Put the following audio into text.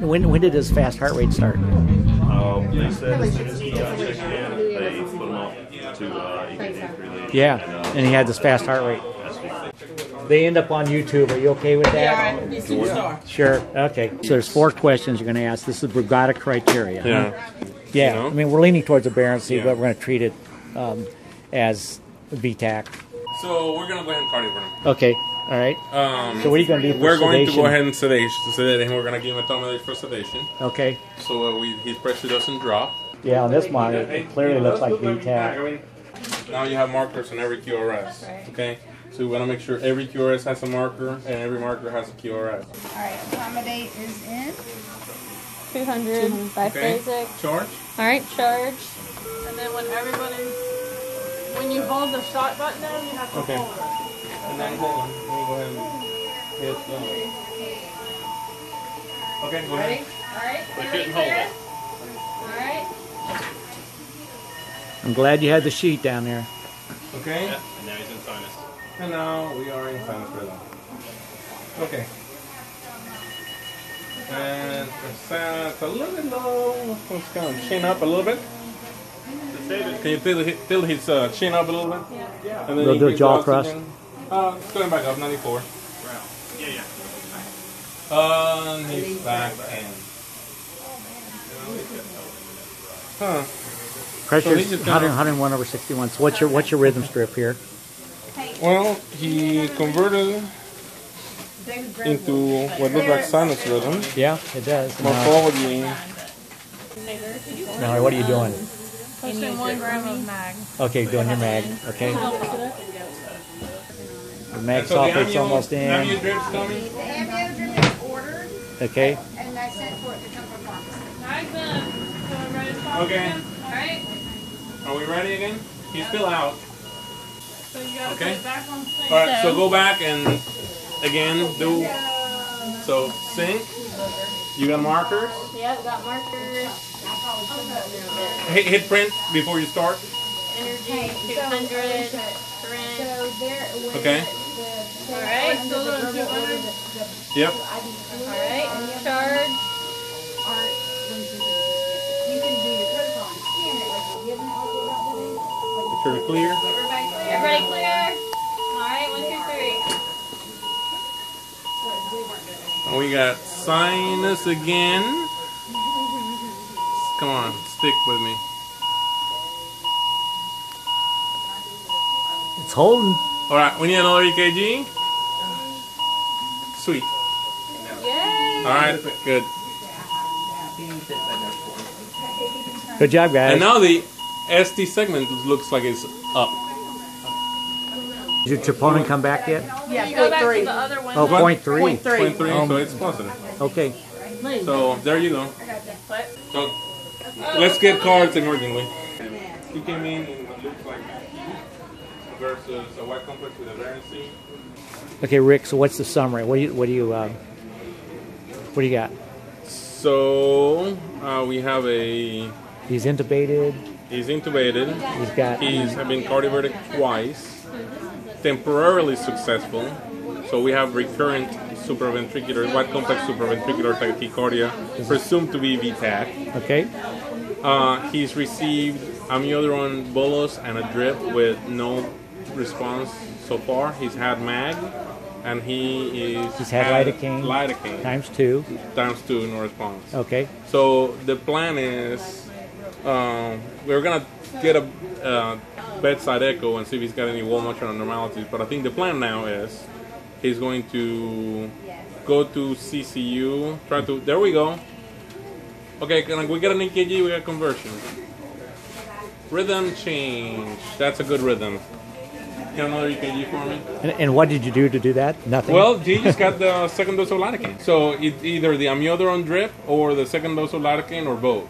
When, when did his fast heart rate start? Um, they said as soon as he got checked in, they put him up to uh, EKG. Yeah, and he had this fast heart rate. They end up on YouTube. Are you okay with that? Yeah, he's superstar. Sure. Okay. So there's four questions you're going to ask. This is Brugada criteria. Yeah. Yeah. You know? I mean, we're leaning towards a aberrancy, Yeah. but we're going to treat it um, as V-tach. So we're gonna go ahead and cardioverter him. Okay. All right. Um, So what are you going to do? For we're going to go ahead and sedate, sedate him. We're gonna give him etomidate for sedation, Okay. so uh, we, his pressure doesn't drop. Yeah, on this monitor, it clearly looks like V-tach. Now you have markers on every QRS. Okay, so we want to make sure every QRS has a marker and every marker has a QRS. All right, etomidate is in. 200 by Okay. basic. Charge. All right, charge. And then when everybody, when you hold the shot button down, you have to Okay. hold it. And then hold on. Let me go ahead and hit. Uh... Okay, go ahead. All right, They couldn't hold it. all right. I'm glad you had the sheet down there. Okay. Yeah, and now he's in sinus. And now we are in sinus rhythm. Okay. And the sound a little bit low. Let's kind of chin up a little bit. Can you feel, his- feel his uh, chin up a little bit? Yeah. And then We'll do a jaw the thrust. Uh, going back up, 94. Yeah, yeah. On his back end. Huh. Pressure So 100, 101 over 61. So what's your what's your rhythm strip here? Well, he converted into what looked like sinus rhythm. Yeah, it does. Morphology. now what are you doing? Pushing one gram of mag. Okay, doing your mag. Okay. The mag So sulfate's ammo- almost in. drips coming? The amiodarone is ordered, Okay. and I sent for it to come from pharmacy. Mag's in. So we're ready to talk Okay. All right. Are we ready again? He's still out. So you gotta Okay. put it back on sync. All right, so go back and again do. So sync. You got markers. Yeah, got markers. Hit, hit print before you start. Energy 200. Syringe. So there, when Okay. the, All right. the Still doing verbal 200? order, the, the Yep. All right, charge. are, you can do your protocol and it like you give them also about doing. Make sure to clear. Everybody clear? Everybody? All right, one, two, three. We got sinus again. Come on, stick with me. It's holding. All right, we need another EKG. Sweet. Yay! All right, good. Good job, guys. And now the ST segment looks like it's up. Did your troponin come back yet? Yeah, you go back to the other one. Oh, point three. Point three. Point three, Um, so it's positive. Okay. So there you go. So let's get cards emergently. You came in in what looks like versus a wide complex with a aberrancy. Okay, Rick. So what's the summary? What do you what do you uh, what do you got? So uh, we have a He's intubated. he's intubated. He's got. He's been cardioverted twice, temporarily successful. So we have recurrent supraventricular, wide complex supraventricular tachycardia, presumed to be V-tach. Okay. Uh, he's received amiodarone bolus and a drip with no response so far. He's had MAG, and he is He's had lidocaine. lidocaine Times two. times two, no response. Okay. So the plan is um, we're gonna get a uh, bedside echo and see if he's got any wall motion abnormalities. But I think the plan now is he's going to go to CCU. Try to. There we go. Okay, can we get an EKG? We got conversion. Rhythm change. That's a good rhythm. Get another EKG for me. And, and what did you do to do that? Nothing. Well, he just got the second dose of lidocaine. So it's either the amiodarone drip or the second dose of lidocaine or both.